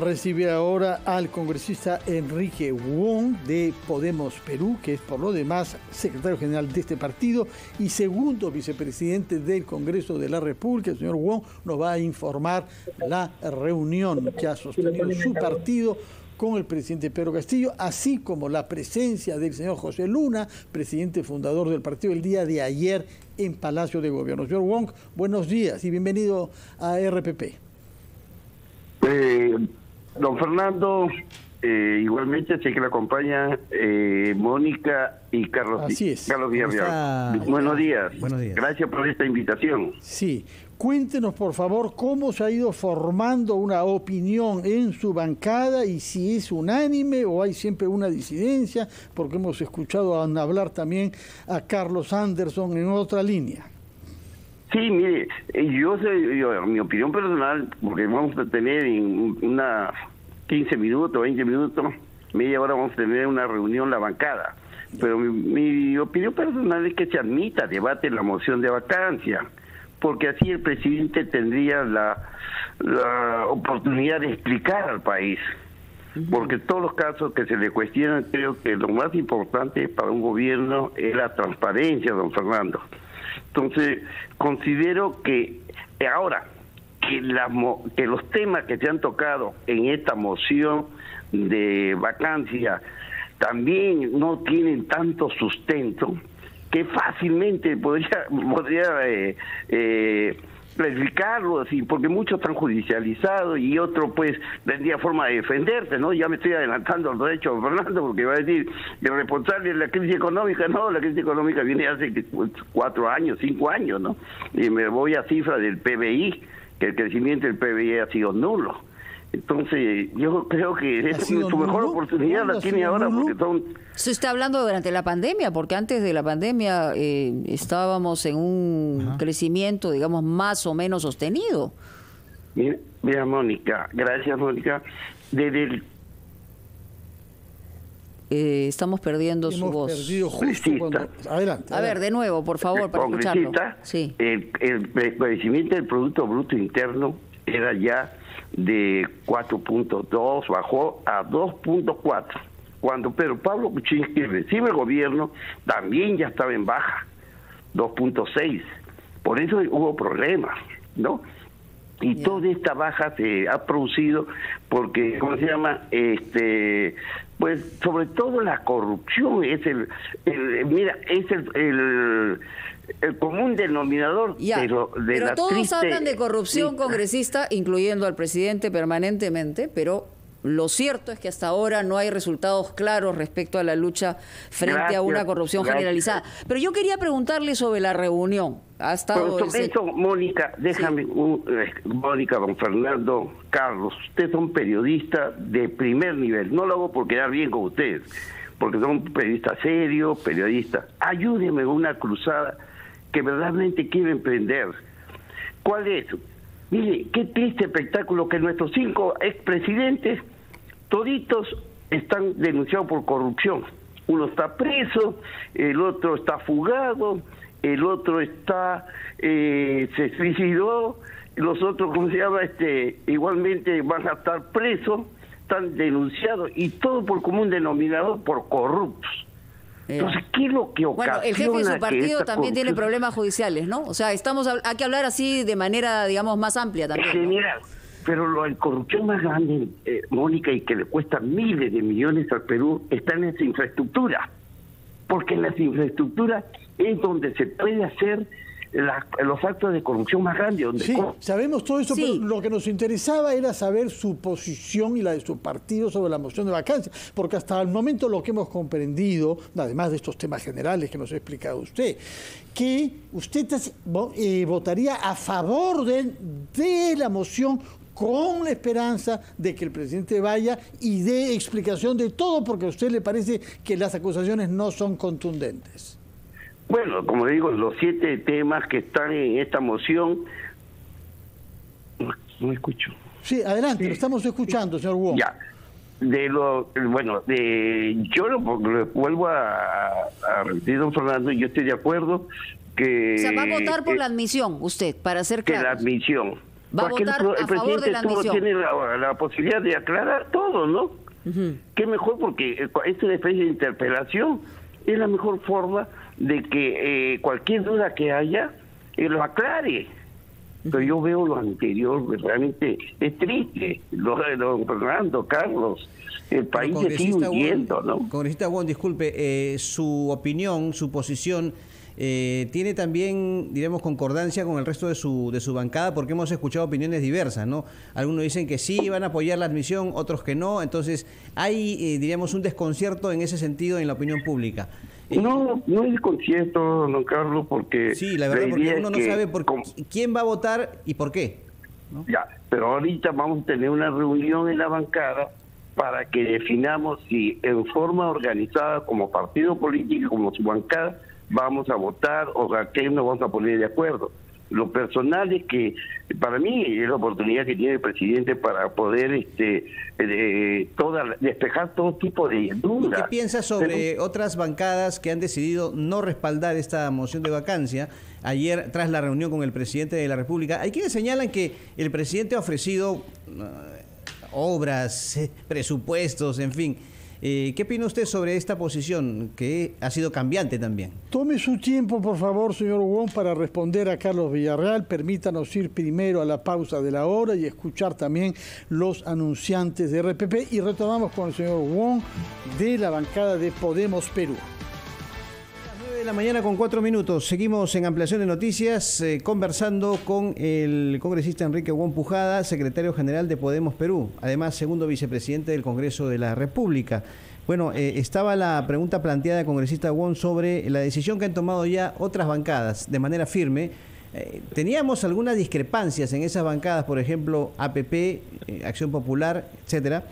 Recibe ahora al congresista Enrique Wong de Podemos Perú, que es por lo demás secretario general de este partido y segundo vicepresidente del Congreso de la República. El señor Wong nos va a informar la reunión que ha sostenido su partido con el presidente Pedro Castillo, así como la presencia del señor José Luna, presidente fundador del partido, el día de ayer en Palacio de Gobierno. Señor Wong, buenos días y bienvenido a RPP. Don Fernando, eh, igualmente sé que le acompaña eh, Mónica y Carlos, Así es. Carlos Buenos días. Buenos días. Gracias por esta invitación. Sí. Cuéntenos, por favor, cómo se ha ido formando una opinión en su bancada y si es unánime o hay siempre una disidencia, porque hemos escuchado hablar también a Carlos Anderson en otra línea. Sí, mire, eh, yo sé, mi opinión personal, porque vamos a tener en una 15 minutos, 20 minutos, media hora vamos a tener una reunión la bancada. Pero mi, opinión personal es que se admita debate la moción de vacancia, porque así el presidente tendría la, la oportunidad de explicar al país. Porque todos los casos que se le cuestionan, creo que lo más importante para un gobierno es la transparencia, don Fernando. Entonces, considero que ahora que, que los temas que se han tocado en esta moción de vacancia también no tienen tanto sustento que fácilmente podría, podría eh, eh, clarificarlo así, porque muchos están judicializados y otro pues tendría forma de defenderse, ¿no? Ya me estoy adelantando al derecho Fernando porque va a decir el responsable de la crisis económica, no, la crisis económica viene hace cuatro años, cinco años, ¿no? Y me voy a cifras del PBI, que el crecimiento del PBI ha sido nulo. Entonces, yo creo que es su mejor oportunidad la tiene ahora porque son... Se está hablando durante la pandemia, porque antes de la pandemia eh, estábamos en un crecimiento, digamos, más o menos sostenido. Mira, Mónica, gracias, Mónica. Desde el eh, estamos perdiendo su voz. Perdido justo cuando... Adelante. A ver, de nuevo, por favor, para escucharlo. Sí. El, el crecimiento del Producto Bruto Interno era ya de 4.2 bajó a 2.4. Cuando Pedro Pablo Kuczynski recibe el gobierno, también ya estaba en baja, 2.6. Por eso hubo problemas, ¿no? Y toda esta baja se ha producido porque, ¿cómo se llama? Este, pues sobre todo la corrupción es el, mira, es el el común denominador de, lo, de pero todos hablan de corrupción congresista, incluyendo al presidente permanentemente, pero lo cierto es que hasta ahora no hay resultados claros respecto a la lucha frente a una corrupción generalizada. Pero yo quería preguntarle sobre la reunión. Ha estado Mónica, déjame, eh, Mónica, don Fernando, Carlos, ustedes son periodistas de primer nivel. No lo hago por quedar bien con ustedes, porque son periodistas serios, periodistas. Ayúdenme una cruzada que verdaderamente quiere emprender. ¿Cuál es? Mire, qué triste espectáculo que nuestros cinco expresidentes, toditos, están denunciados por corrupción. Uno está preso, el otro está fugado, el otro está eh, se suicidó, los otros, ¿cómo se llama? Este, igualmente van a estar presos, están denunciados y todo por común denominador por corruptos. Entonces, ¿qué es lo que ocasiona Bueno, el jefe de su partido también tiene problemas judiciales, ¿no? O sea, estamos hay que hablar así de manera, digamos, más amplia también. General, pero la corrupción más grande, eh, Mónica, y que le cuesta miles de millones al Perú, está en esa infraestructura. Porque en las infraestructuras es donde se puede hacer los actos de corrupción más grandes. Donde sí, sabemos todo eso, pero lo que nos interesaba era saber su posición y la de su partido sobre la moción de vacancia, porque hasta el momento lo que hemos comprendido, además de estos temas generales que nos ha explicado usted, que usted eh, votaría a favor de, de la moción con la esperanza de que el presidente vaya y dé explicación de todo, porque a usted le parece que las acusaciones no son contundentes. Bueno, como digo, los siete temas que están en esta moción. No, escucho. Sí, adelante, lo estamos escuchando, señor Wong. Ya. De lo, bueno, de, yo lo, vuelvo a, a repetir, don Fernando, yo estoy de acuerdo que. Se va a votar por la admisión, usted, para hacer claro. Que la admisión. va a votar a favor de la admisión. tiene la, posibilidad de aclarar todo, ¿no? Qué mejor porque eh, esta es una especie de interpelación es la mejor forma de que eh, cualquier duda que haya eh, lo aclare. Pero yo veo lo anterior, realmente es triste. Lo de don Fernando, Carlos, el país se sigue huyendo, ¿no? Congresista Juan, disculpe, su opinión, su posición eh, tiene también, diremos, concordancia con el resto de su, de su bancada, porque hemos escuchado opiniones diversas, ¿no? Algunos dicen que sí van a apoyar la admisión, otros que no, entonces hay, eh, diríamos, un desconcierto en ese sentido en la opinión pública. No, no hay desconcierto, don Carlos, porque... Sí, la verdad, porque uno no sabe por quién va a votar y por qué. Ya, pero ahorita vamos a tener una reunión en la bancada para que definamos si en forma organizada como partido político, como su bancada, vamos a votar o a qué nos vamos a poner de acuerdo. Lo personal es que para mí es la oportunidad que tiene el presidente para poder este eh, toda, despejar todo tipo de dudas. ¿Qué piensa sobre otras bancadas que han decidido no respaldar esta moción de vacancia? Ayer, tras la reunión con el presidente de la República, hay quienes señalan que el presidente ha ofrecido uh, obras, eh, presupuestos, en fin, eh, ¿Qué opina usted sobre esta posición que ha sido cambiante también? Tome su tiempo, por favor, señor Wong, para responder a Carlos Villarreal. Permítanos ir primero a la pausa de la hora y escuchar también los anunciantes de RPP y retomamos con el señor Wong de la bancada de Podemos Perú de la mañana con cuatro minutos. Seguimos en ampliación de noticias eh, conversando con el congresista Enrique Huón Pujada, secretario general de Podemos Perú, además segundo vicepresidente del Congreso de la República. Bueno, eh, estaba la pregunta planteada congresista Wong sobre la decisión que han tomado ya otras bancadas de manera firme. Eh, teníamos algunas discrepancias en esas bancadas, por ejemplo, APP, Acción Popular, etcétera,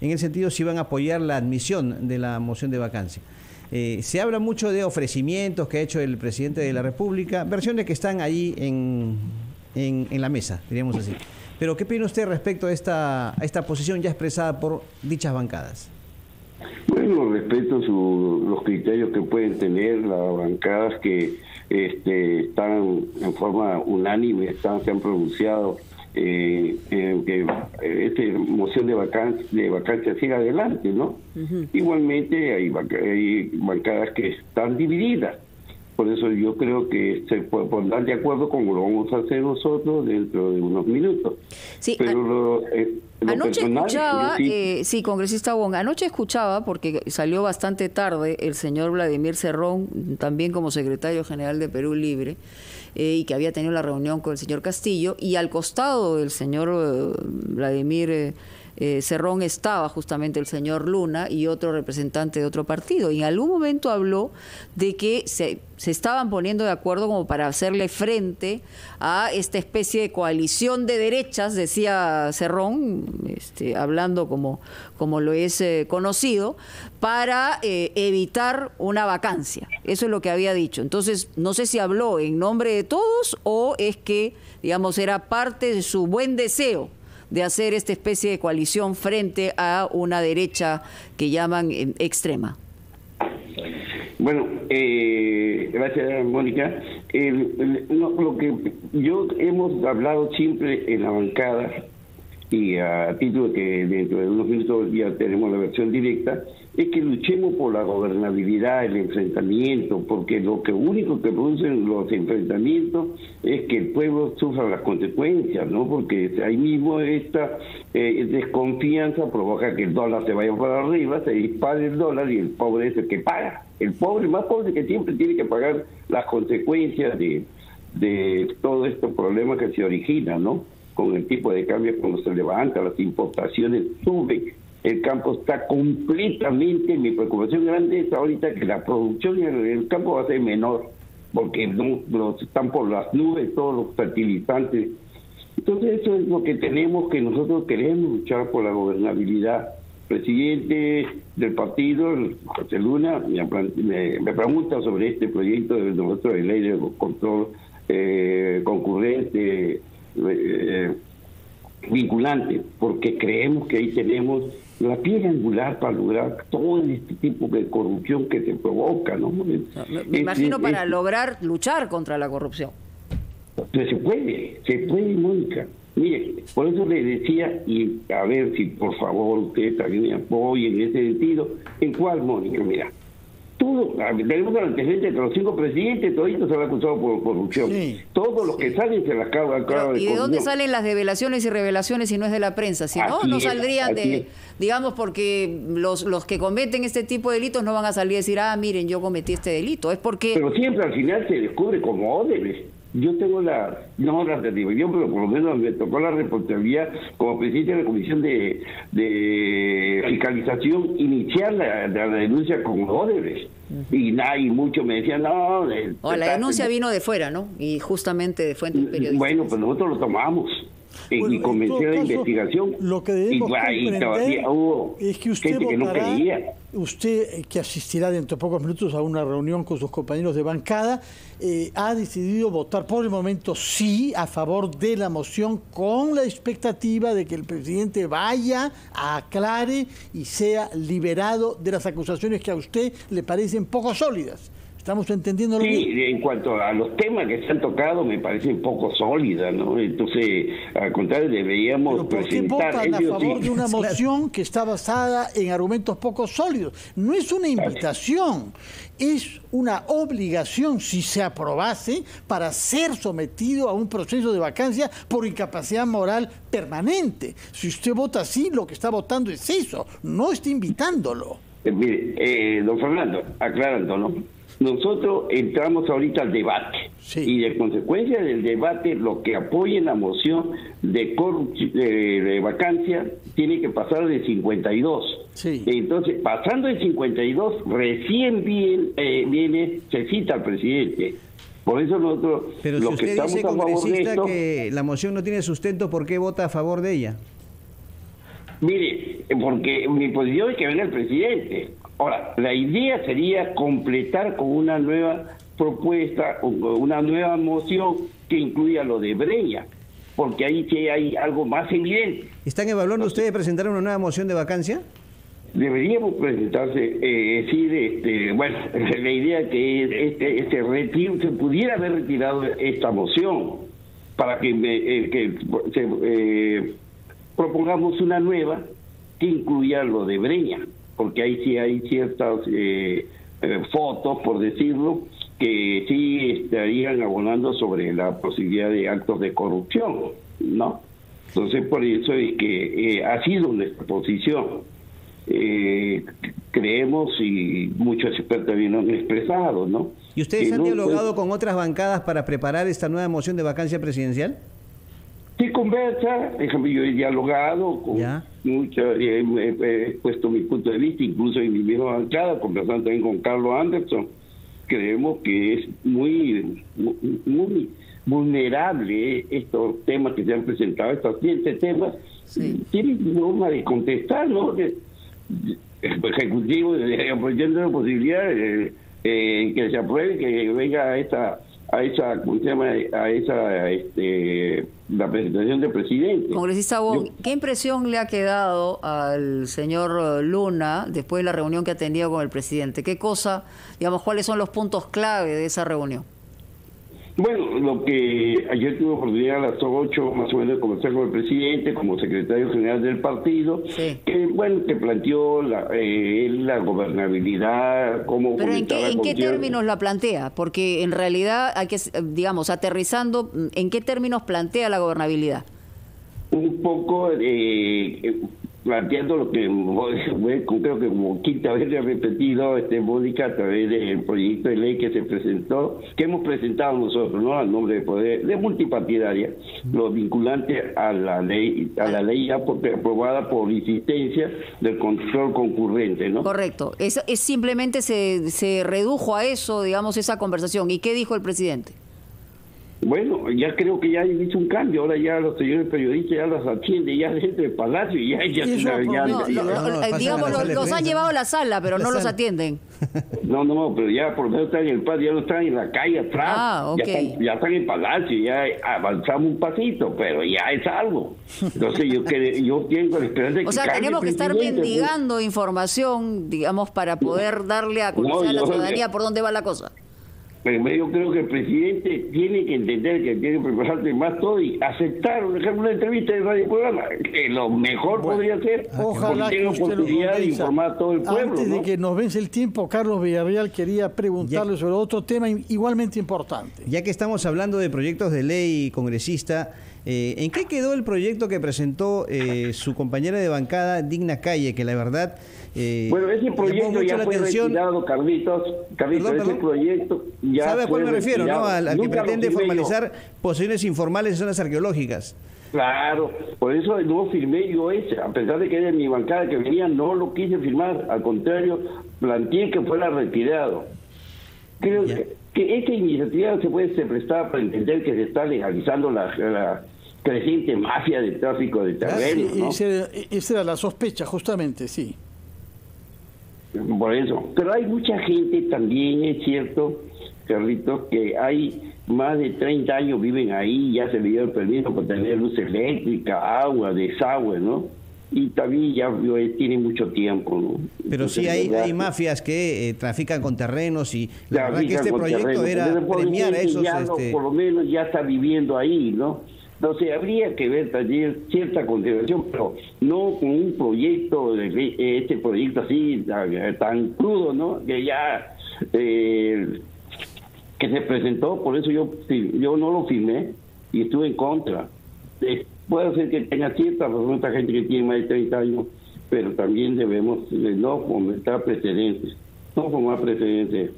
en el sentido si iban a apoyar la admisión de la moción de vacancia. Eh, se habla mucho de ofrecimientos que ha hecho el presidente de la República, versiones que están ahí en, en, la mesa, diríamos así. Pero, ¿qué opina usted respecto a esta, a esta posición ya expresada por dichas bancadas? Bueno, respeto los criterios que pueden tener las bancadas que este, están en forma unánime, están, se han pronunciado eh, que esta moción de vacancia, de vacancia siga adelante, ¿no? Igualmente hay, hay bancadas que están divididas. Por eso yo creo que se pondrán de acuerdo como lo vamos a hacer nosotros dentro de unos minutos. Sí, Pero eh, anoche escuchaba, eh, sí, congresista Wong, anoche escuchaba, porque salió bastante tarde, el señor Vladimir Cerrón, también como secretario general de Perú Libre, eh, y que había tenido la reunión con el señor Castillo, y al costado del señor eh, Vladimir eh, eh, Cerrón estaba justamente el señor Luna y otro representante de otro partido. Y en algún momento habló de que se, se estaban poniendo de acuerdo como para hacerle frente a esta especie de coalición de derechas, decía Cerrón, este, hablando como, como lo es eh, conocido, para eh, evitar una vacancia. Eso es lo que había dicho. Entonces, no sé si habló en nombre de todos o es que, digamos, era parte de su buen deseo de hacer esta especie de coalición frente a una derecha que llaman eh, extrema? Bueno, eh, gracias Mónica. lo que yo hemos hablado siempre en la bancada y a título de que dentro de unos minutos ya tenemos la versión directa, es que luchemos por la gobernabilidad, el enfrentamiento, porque lo que único que producen los enfrentamientos es que el pueblo sufra las consecuencias, ¿no? Porque ahí mismo esta eh, desconfianza provoca que el dólar se vaya para arriba, se dispare el dólar y el pobre es el que paga. El pobre, más pobre que siempre tiene que pagar las consecuencias de, de todo estos problemas que se originan, ¿no? Con el tipo de cambio cuando se levanta, las importaciones suben el campo está completamente, mi preocupación grande es ahorita que la producción en el campo va a ser menor, porque no, están por las nubes todos los fertilizantes. Entonces eso es lo que tenemos, que nosotros queremos luchar por la gobernabilidad. Presidente del partido, José Luna, me, pregunta sobre este proyecto de nuestro ley de control eh, concurrente eh, vinculante, porque creemos que ahí tenemos la piedra angular para lograr todo este tipo de corrupción que se provoca, ¿no? Me, imagino para lograr luchar contra la corrupción. Se puede, se puede, Mónica, Mire, por eso le decía, y a ver si por favor ustedes también me apoyen en ese sentido, ¿en cuál, Mónica? Mira, todo, tenemos el antecedente de los cinco presidentes, todos se han acusado por corrupción. Todos los que salen se las acaban de ¿Y de dónde salen las revelaciones y revelaciones si no es de la prensa? Si no, no saldrían de, digamos, porque los, los que cometen este tipo de delitos no van a salir a decir, ah, miren, yo cometí este delito. Es porque... Pero siempre al final se descubre como Odebrecht yo tengo la, no la satisfacción, pero por lo menos me tocó la responsabilidad como presidente de la Comisión de, de Fiscalización iniciar la, la denuncia con Odebrecht. Y nadie, mucho me decían, no. O la denuncia vino de fuera, ¿no? Y justamente de fuentes periodísticas. Bueno, pues nosotros lo tomamos y comencé la investigación. Lo que debemos y, todavía hubo es que usted gente que no quería. Usted, eh, que asistirá dentro de pocos minutos a una reunión con sus compañeros de bancada, eh, ha decidido votar por el momento sí a favor de la moción con la expectativa de que el presidente vaya, aclare y sea liberado de las acusaciones que a usted le parecen poco sólidas. ¿Estamos entendiendo Sí, en cuanto a los temas que se han tocado, me parecen poco sólidas, ¿no? Entonces, al contrario, deberíamos ¿Pero ¿por qué votan a favor de una moción que está basada en argumentos poco sólidos? No es una invitación, es una obligación, si se aprobase, para ser sometido a un proceso de vacancia por incapacidad moral permanente. Si usted vota así, lo que está votando es eso, no está invitándolo. Eh, mire, eh, don Fernando, aclarando, ¿no? Nosotros entramos ahorita al debate y de consecuencia del debate lo que apoye la moción de, de, vacancia tiene que pasar de 52. Entonces, pasando de 52, recién viene, eh, viene, se cita al presidente. Por eso nosotros Pero lo si que estamos dice, a favor de esto, que la moción no tiene sustento, ¿por qué vota a favor de ella? Mire, porque mi posición es que venga el presidente. Ahora, la idea sería completar con una nueva propuesta, una nueva moción que incluya lo de Breña, porque ahí sí hay algo más evidente. ¿Están evaluando ustedes presentar una nueva moción de vacancia? Deberíamos presentarse, eh, decir, este, bueno, la idea que este, este retiro, se pudiera haber retirado esta moción para que, eh, que eh, propongamos una nueva que incluya lo de Breña porque ahí sí hay ciertas eh, eh, fotos, por decirlo, que sí estarían abonando sobre la posibilidad de actos de corrupción, ¿no? Entonces, por eso es que eh, ha sido nuestra posición. creemos y muchos expertos también lo han expresado, ¿no? ¿Y ustedes han dialogado con otras bancadas para preparar esta nueva moción de vacancia presidencial? Sí, conversa, yo he dialogado con muchas, he, puesto mi punto de vista, incluso en mi misma bancada, conversando también con Carlos Anderson. Creemos que es muy, muy vulnerable estos temas que se han presentado, estos siete temas, tienen forma de contestar, ¿no? El Ejecutivo, aprovechando la posibilidad de, eh, que se apruebe, que venga esta a esa, ¿cómo se llama? A esa, este, la presentación del presidente. Congresista Bon, ¿qué impresión le ha quedado al señor Luna después de la reunión que ha tenido con el presidente? ¿Qué cosa, digamos, cuáles son los puntos clave de esa reunión? Bueno, lo que ayer tuve oportunidad a las 8 más o menos de conversar con el presidente, como secretario general del partido, que bueno, que planteó la, eh, la gobernabilidad, cómo... Pero ¿en qué, ¿en qué términos la plantea? Porque en realidad hay que, digamos, aterrizando, ¿en qué términos plantea la gobernabilidad? Un poco, eh, planteando lo que creo que como quinta vez he repetido este Mónica a través del proyecto de ley que se presentó, que hemos presentado nosotros, ¿no? Al nombre de poder, de multipartidaria, lo vinculante a la ley, a la ley aprobada por insistencia del control concurrente, ¿no? Correcto. Es, es simplemente se, se redujo a eso, digamos, esa conversación. ¿Y qué dijo el presidente? Bueno, ya creo que ya hay visto un cambio. Ahora ya los señores periodistas ya los atienden ya dentro del palacio y ya, ya, ya, digamos, los, han llevado a la sala, pero no los atienden. No, no, pero ya por lo menos están en el patio, ya no están en la calle atrás. Ah, ya, están, ya, están, en el palacio, ya avanzamos un pasito, pero ya es algo. Entonces yo, yo tengo la esperanza de que O sea, tenemos que estar pues. mendigando información, digamos, para poder darle a conocer a la ciudadanía por dónde va la cosa. Pero yo creo que el presidente tiene que entender que tiene que prepararse más todo y aceptar, por ejemplo, una entrevista de radio programa, que lo mejor podría ser ojalá que usted oportunidad de informar a todo el pueblo. Antes de que nos vence el tiempo, Carlos Villarreal quería preguntarle sobre otro tema igualmente importante. Ya que estamos hablando de proyectos de ley congresista, eh, ¿en qué quedó el proyecto que presentó eh, su compañera de bancada, Digna Calle, que la verdad eh, bueno, ese proyecto ya fue retirado, Carlitos. Carlitos, ese proyecto ya ¿Sabe a cuál me refiero, no? Al, que pretende formalizar posiciones informales en zonas arqueológicas. Claro, por eso no firmé yo ese, a pesar de que era mi bancada que venía, no lo quise firmar, al contrario, planteé que fuera retirado. Creo que, esta iniciativa se puede prestar para entender que se está legalizando la, creciente mafia de tráfico de terrenos. esa era la sospecha, justamente, sí. Por eso. Pero hay mucha gente también, es cierto, Carlitos, que hay más de 30 años viven ahí, ya se le dio el permiso para tener luz eléctrica, agua, desagüe, ¿no? Y también ya tiene mucho tiempo, ¿no? Pero sí hay, hay mafias que eh, trafican con terrenos y la verdad que este proyecto era premiar a esos... este... por lo menos ya está viviendo ahí, ¿no? Entonces habría que ver también cierta consideración, pero no con un proyecto, este proyecto así tan crudo, ¿no? Que ya eh, que se presentó, por eso yo yo no lo firmé y estuve en contra. Eh, puede ser que tenga cierta razón esta gente que tiene más de 30 años, pero también debemos no fomentar precedentes, no formar precedentes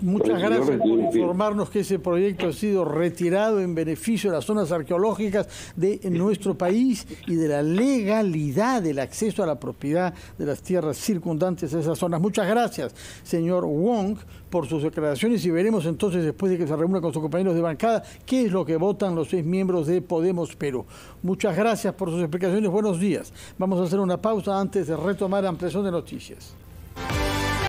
muchas gracias por informarnos que ese proyecto ha sido retirado en beneficio de las zonas arqueológicas de nuestro país y de la legalidad del acceso a la propiedad de las tierras circundantes a esas zonas. Muchas gracias, señor Wong, por sus declaraciones y veremos entonces, después de que se reúna con sus compañeros de bancada, qué es lo que votan los seis miembros de Podemos Perú. Muchas gracias por sus explicaciones. Buenos días. Vamos a hacer una pausa antes de retomar ampliación de noticias.